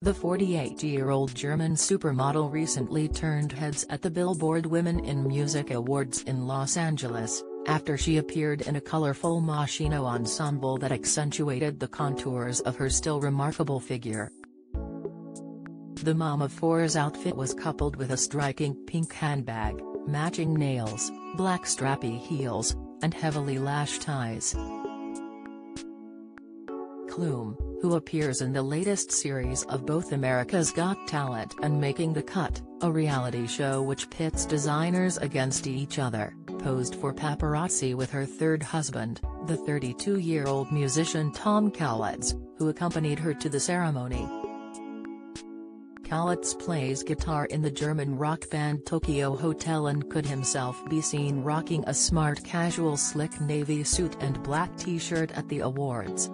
The 48-year-old German supermodel recently turned heads at the Billboard Women in Music Awards in Los Angeles, after she appeared in a colorful Moschino ensemble that accentuated the contours of her still remarkable figure. The mom of four's outfit was coupled with a striking pink handbag, matching nails, black strappy heels, and heavily lashed ties. Klum, who appears in the latest series of both America's Got Talent and Making the Cut, a reality show which pits designers against each other, posed for paparazzi with her third husband, the 32-year-old musician Tom Kaulitz, who accompanied her to the ceremony. Kaulitz plays guitar in the German rock band Tokio Hotel and could himself be seen rocking a smart casual slick navy suit and black t-shirt at the awards.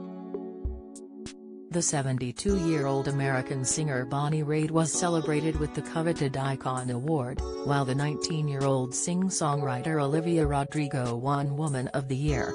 The 72-year-old American singer Bonnie Raitt was celebrated with the coveted Icon Award, while the 19-year-old sing-songwriter Olivia Rodrigo won Woman of the Year.